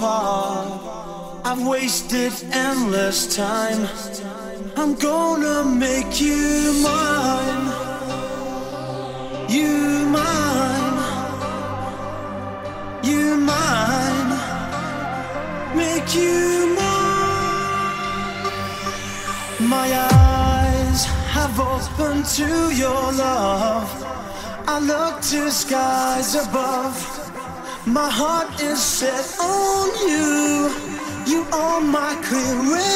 apart. I've wasted endless time. I'm gonna make you mine. You mine. You mine. Make you mine. My eyes have opened to your love. I look to skies above. My heart is set on you. You are my clearest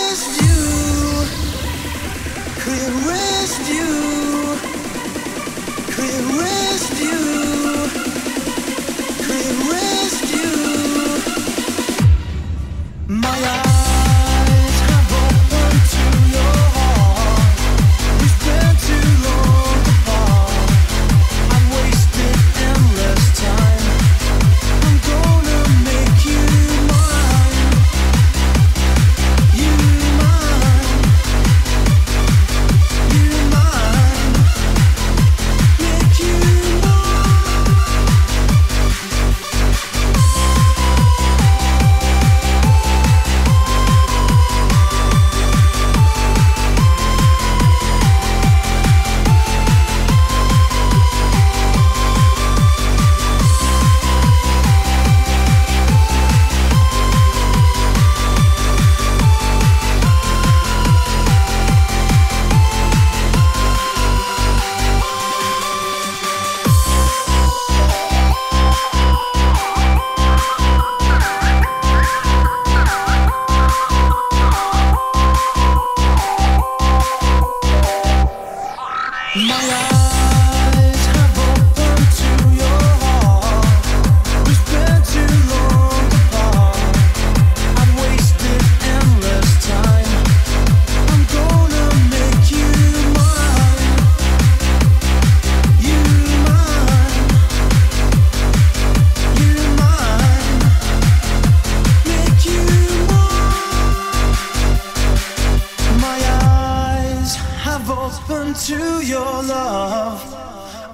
to your love.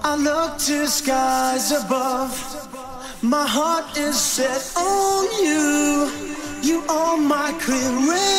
I look to skies above. My heart is set on you. You are my clearest.